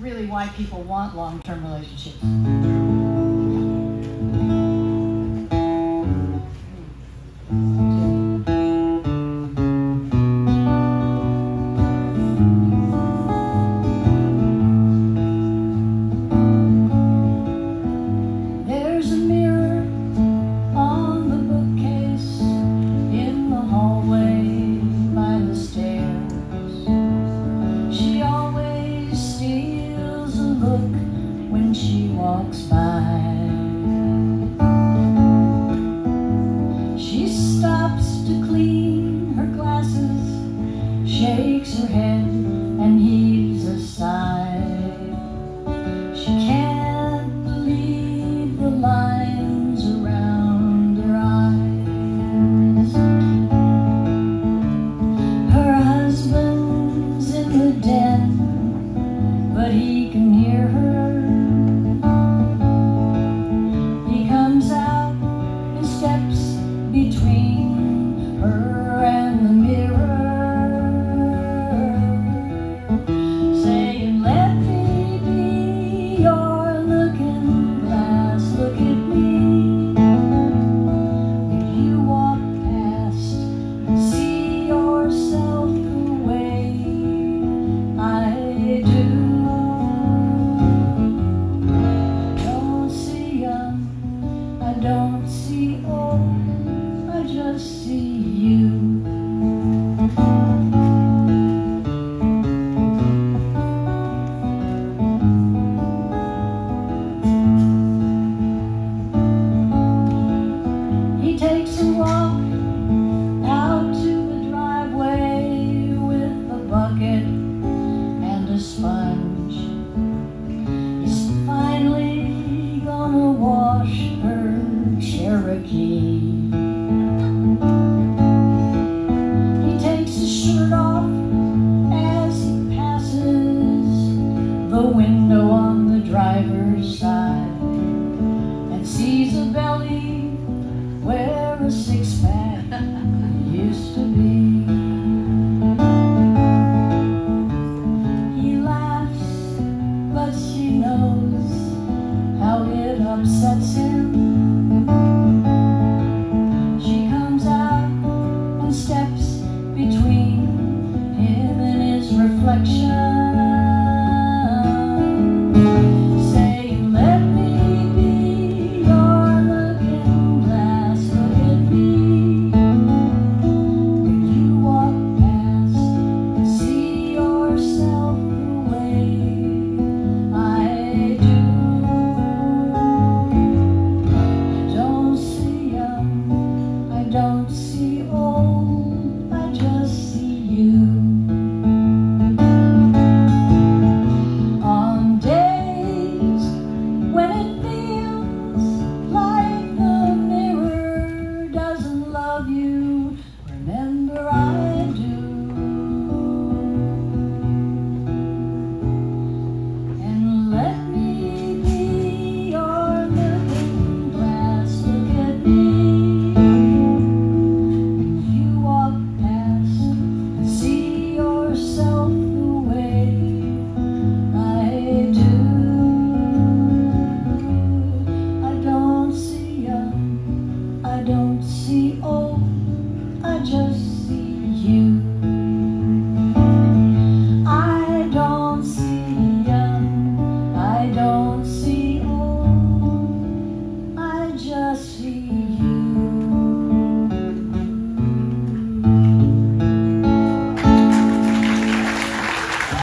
really why people want long-term relationships. When she walks by. She stops to clean don't see old, I just see you. He takes a walk out to the driveway with a bucket and a sponge. Window on the driver's side and sees a belly where a six pack used to be. He laughs, but she knows how it upsets him.